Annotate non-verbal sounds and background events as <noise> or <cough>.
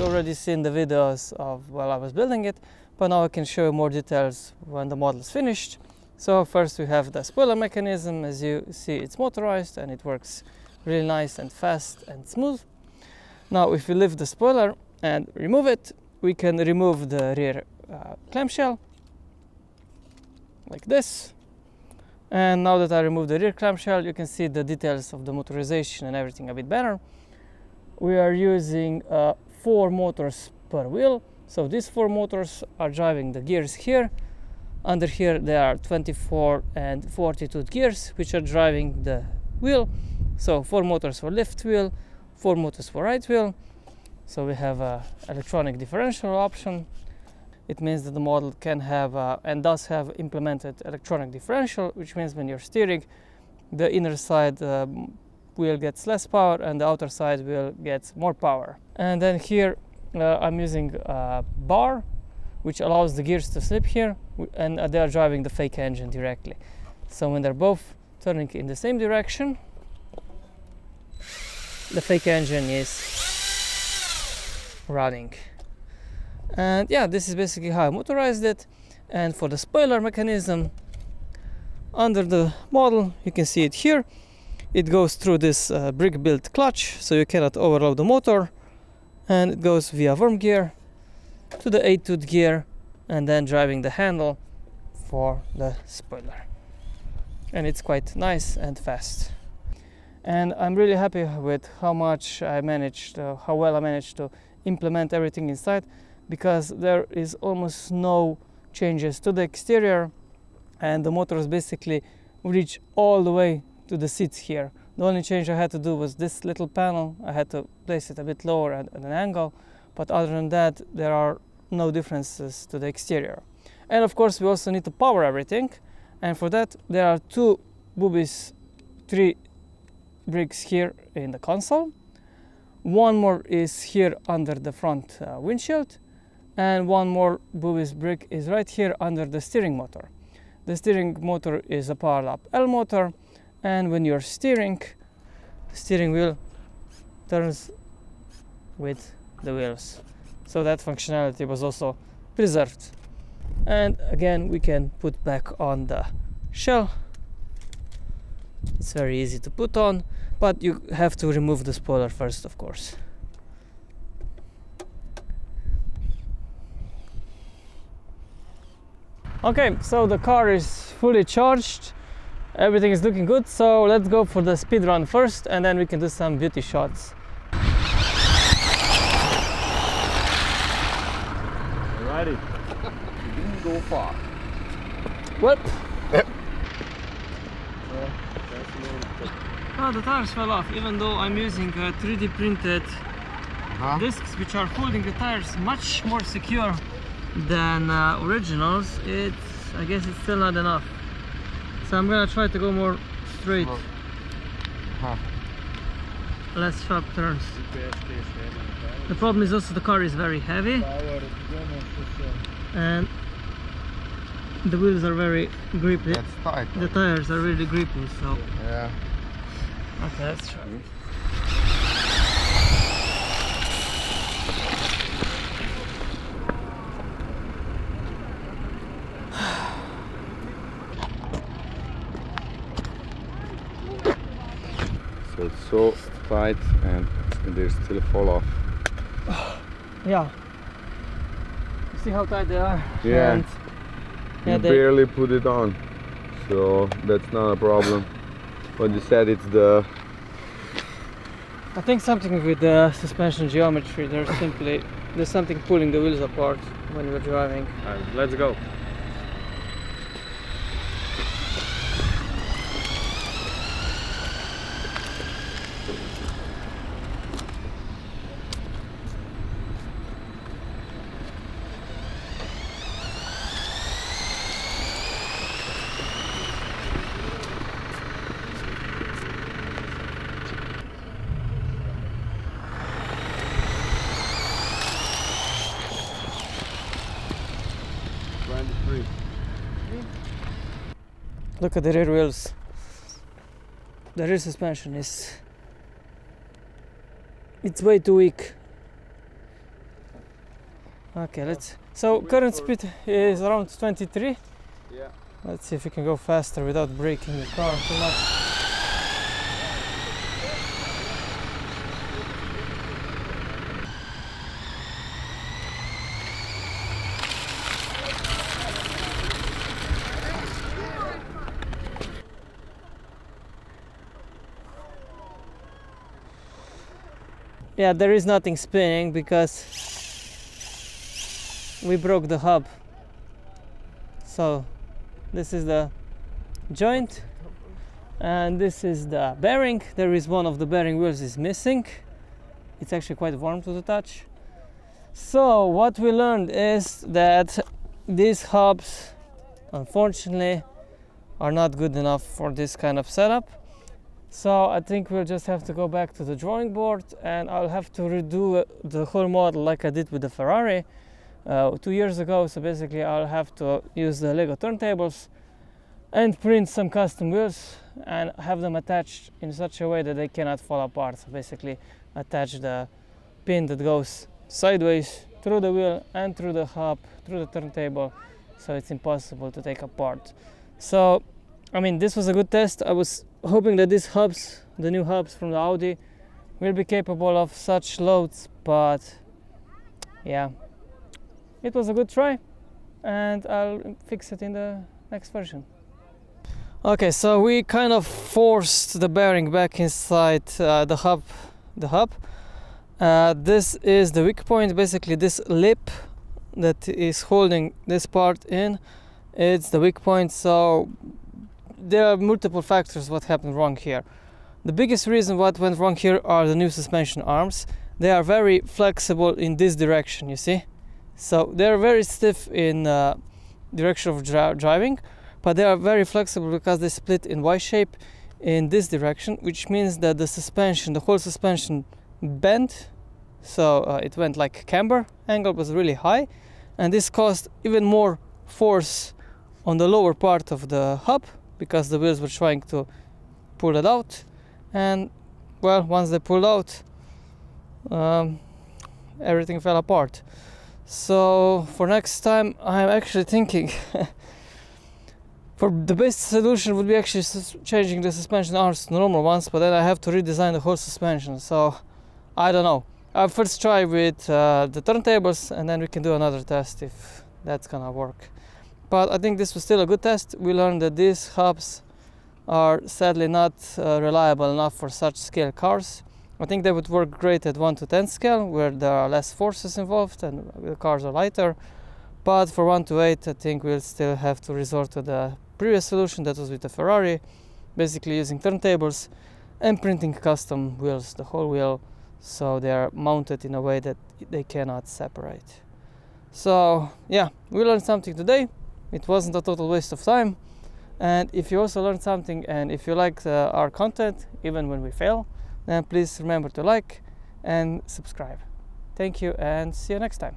you already seen the videos of while I was building it, but now I can show you more details when the model is finished. So first we have the spoiler mechanism. As you see, it's motorized and it works really nice and fast and smooth. Now, if we lift the spoiler and remove it, we can remove the rear uh, clamshell like this. And now that I removed the rear clamshell, you can see the details of the motorization and everything a bit better. We are using uh, four motors per wheel. So these four motors are driving the gears here. Under here there are 24 and 42 gears which are driving the wheel. So four motors for left wheel, four motors for right wheel. So we have a electronic differential option it means that the model can have uh, and does have implemented electronic differential, which means when you're steering, the inner side um, wheel gets less power and the outer side wheel gets more power. And then here uh, I'm using a bar, which allows the gears to slip here, and uh, they are driving the fake engine directly. So when they're both turning in the same direction, the fake engine is running and yeah this is basically how I motorized it and for the spoiler mechanism under the model you can see it here it goes through this uh, brick built clutch so you cannot overload the motor. And it goes via worm gear to the 8 tooth gear and then driving the handle for the spoiler. And it's quite nice and fast. And I'm really happy with how much I managed uh, how well I managed to implement everything inside because there is almost no changes to the exterior and the motors basically reach all the way to the seats here. The only change I had to do was this little panel. I had to place it a bit lower at, at an angle, but other than that, there are no differences to the exterior. And of course, we also need to power everything. And for that, there are two BuWizz, three bricks here in the console. One more is here under the front uh, windshield and one more BuWizz brick is right here under the steering motor. The steering motor is a powered up L motor and when you're steering, the steering wheel turns with the wheels. So that functionality was also preserved. And again, we can put back on the shell. It's very easy to put on, but you have to remove the spoiler first, of course. Okay, so the car is fully charged. Everything is looking good. So let's go for the speed run first and then we can do some beauty shots. Alrighty. You didn't go far. Whoop. oh, the tires fell off even though I'm using uh, 3D printed huh? discs which are holding the tires much more secure than uh, originals it's I guess it's still not enough so I'm gonna try to go more straight. Huh. less sharp turns. The problem is also the car is very heavy. And the wheels are very grippy. Tight, the tires are really grippy so. Yeah. Okay let's try so so tight and they still fall off. <sighs> Yeah. See how tight they are? Yeah, and, yeah you they... barely put it on. So that's not a problem. But you said it's the I think something with the suspension geometry there's simply there's something pulling the wheels apart when you're driving. Right, let's go Look at the rear wheels. The rear suspension is it's way too weak. Okay, let's. So current speed is around 23. Yeah. Let's see if we can go faster without breaking the car too much. Yeah, there is nothing spinning because we broke the hub. So this is the joint and this is the bearing. There is one of the bearing wheels is missing. It's actually quite warm to the touch. So what we learned is that these hubs unfortunately are not good enough for this kind of setup. So I think we'll just have to go back to the drawing board and I'll have to redo the whole model like I did with the Ferrari uh, two years ago. So basically I'll have to use the Lego turntables and print some custom wheels and have them attached in such a way that they cannot fall apart. So basically attach the pin that goes sideways through the wheel and through the hub, through the turntable, so it's impossible to take apart. So, I mean, this was a good test. I was hoping that these hubs, the new hubs from the Audi, will be capable of such loads, but yeah, it was a good try and I'll fix it in the next version. Okay, so we kind of forced the bearing back inside uh, the hub, the hub. Uh, this is the weak point, basically this lip that is holding this part in, it's the weak point, so there are multiple factors what happened wrong here. The biggest reason what went wrong here are the new suspension arms. They are very flexible in this direction, you see? So they're very stiff in uh, direction of dri driving, but they are very flexible because they split in Y shape in this direction, which means that the suspension, the whole suspension bent, so uh, it went like camber, angle was really high, and this caused even more force on the lower part of the hub because the wheels were trying to pull it out, and well, once they pulled out, um, everything fell apart. So for next time, I'm actually thinking <laughs> for the best solution would be actually changing the suspension arms to normal ones, but then I have to redesign the whole suspension. So I don't know. I'll first try with uh, the turntables and then we can do another test if that's gonna work. But I think this was still a good test. We learned that these hubs are sadly not uh, reliable enough for such scale cars. I think they would work great at 1 to 10 scale where there are less forces involved and the cars are lighter. But for 1 to 8 I think we'll still have to resort to the previous solution that was with the Ferrari, basically using turntables and printing custom wheels, the whole wheel, so they are mounted in a way that they cannot separate. So yeah, we learned something today. It wasn't a total waste of time. And if you also learned something and if you like uh, our content, even when we fail, then please remember to like and subscribe. Thank you and see you next time.